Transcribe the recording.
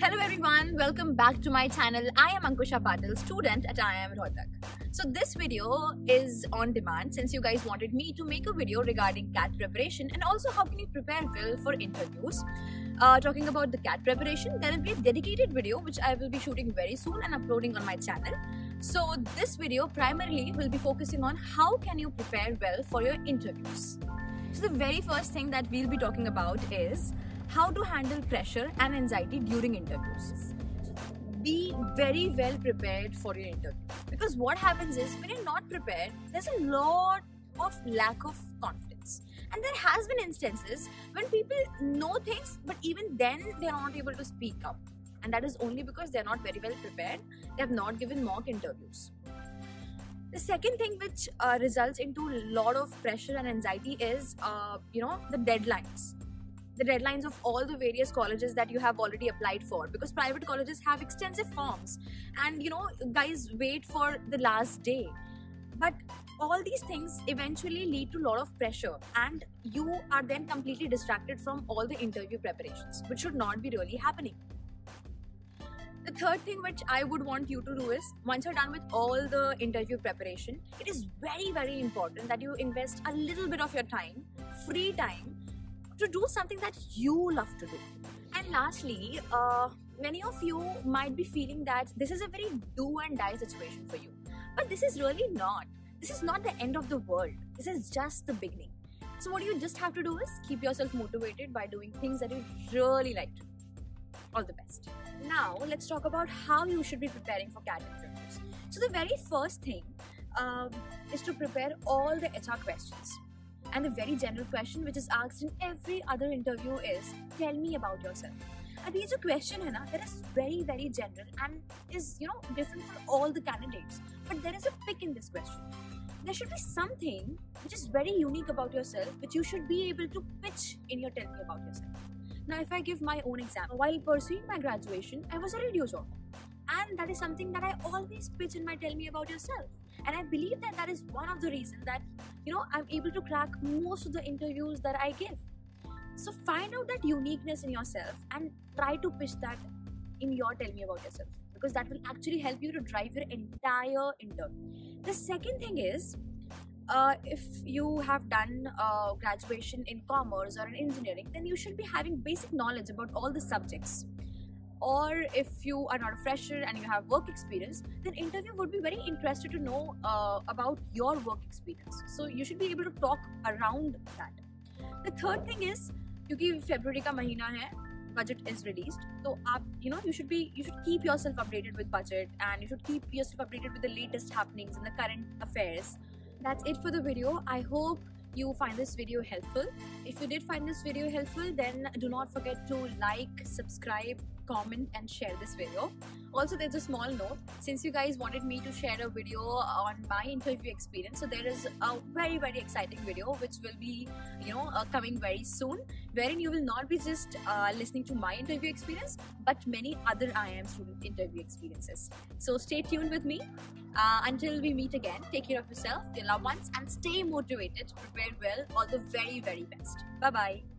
Hello everyone, welcome back to my channel. I am Ankusha Patil, student at IIM Rohtak. So this video is on demand since you guys wanted me to make a video regarding CAT preparation and also how can you prepare well for interviews. Uh, talking about the CAT preparation, there will be a dedicated video which I will be shooting very soon and uploading on my channel. So this video primarily will be focusing on how can you prepare well for your interviews. So the very first thing that we'll be talking about is how to handle pressure and anxiety during interviews. Be very well prepared for your interview because what happens is when you're not prepared, there's a lot of lack of confidence. And there has been instances when people know things, but even then they're not able to speak up. And that is only because they're not very well prepared. They have not given mock interviews. The second thing which uh, results into a lot of pressure and anxiety is, uh, you know, the deadlines the deadlines of all the various colleges that you have already applied for because private colleges have extensive forms and you know guys wait for the last day. But all these things eventually lead to a lot of pressure and you are then completely distracted from all the interview preparations which should not be really happening. The third thing which i would want you to do is once you're done with all the interview preparation it is very very important that you invest a little bit of your time free time to do something that you love to do. And lastly, uh, many of you might be feeling that this is a very do and die situation for you. But this is really not. This is not the end of the world. This is just the beginning. So, what you just have to do is keep yourself motivated by doing things that you really like to do. All the best. Now, let's talk about how you should be preparing for CAT interviews. So, the very first thing um, is to prepare all the HR questions. And the very general question which is asked in every other interview is tell me about yourself. अब ये जो question है ना that is very very general and is you know different for all the candidates but there is a pick in this question there should be something which is very unique about yourself which you should be able to pitch in your tell me about yourself. Now, if I give my own example, while pursuing my graduation, I was a radio jockey, and that is something that I always pitch in my tell me about yourself. And i believe that that is one of the reasons that you know i'm able to crack most of the interviews that i give. So find out that uniqueness in yourself and try to pitch that in your tell me about yourself because that will actually help you to drive your entire interview the second thing is uh, if you have done uh, graduation in commerce or in engineering then you should be having basic knowledge about all the subjects or if you are not a fresher and you have work experience then interview would be very interested to know uh, about your work experience so you should be able to talk around that the third thing is क्योंकि February का महीना है budget is released so up you know you should be you should keep yourself updated with budget and you should keep yourself updated with the latest happenings in the current affairs that's it for the video i hope you find this video helpful if you did find this video helpful then do not forget to like subscribe comment and share this video. Also there's a small note. Since you guys wanted me to share a video on my interview experience so there is a very very exciting video which will be you know uh, coming very soon wherein you will not be just uh, listening to my interview experience but many other IIM student interview experiences. So stay tuned with me. Uh, until we meet again take care of yourself your loved ones and stay motivated prepare well. All the very very best. Bye bye